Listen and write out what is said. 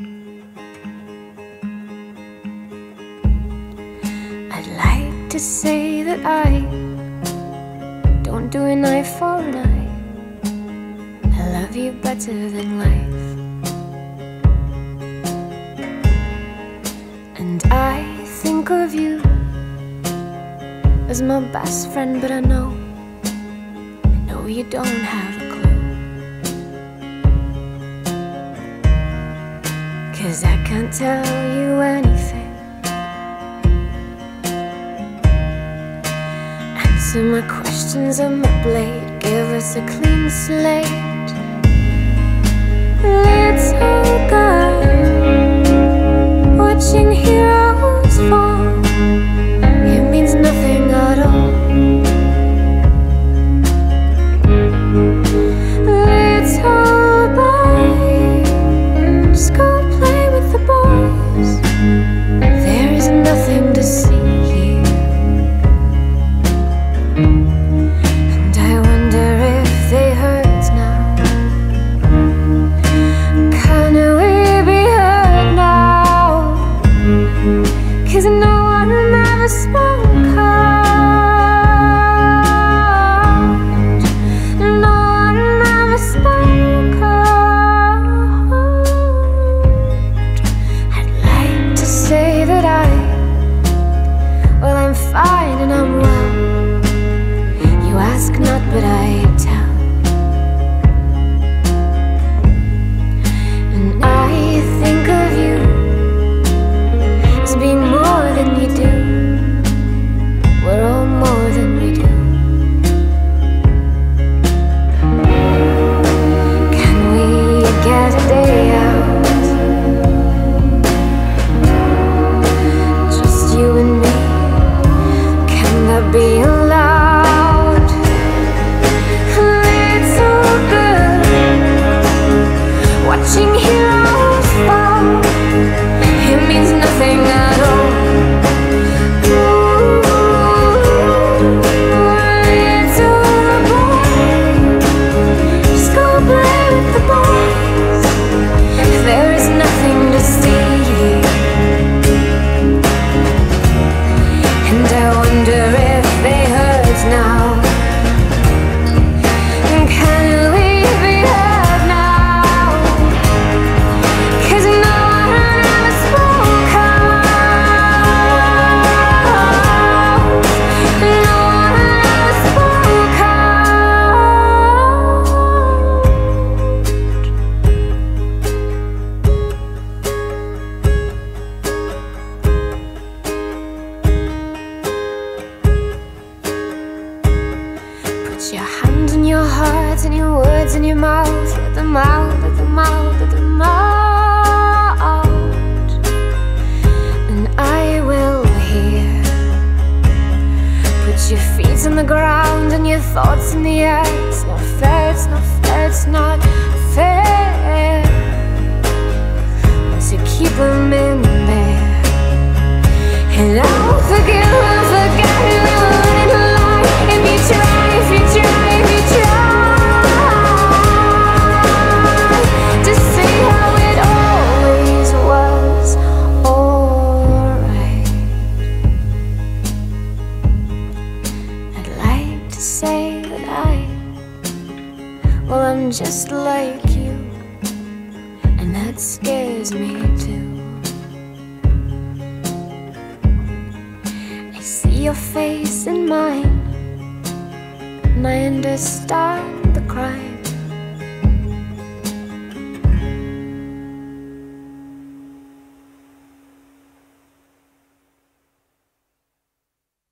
I'd like to say that I don't do an eye for an eye. I love you better than life. And I think of you as my best friend, but I know, I know you don't have Cause I can't tell you anything. Answer my questions on my blade, give us a clean slate. Little girl, watching heroes Put your hands on your heart and your words in your mouth. Let them out, let them out, let them out. And I will hear. Put your feet on the ground and your thoughts in the air. It's not fair, it's not fair, it's not fair. To keep them in just like you, and that scares me too. I see your face in mine, and I understand the crime.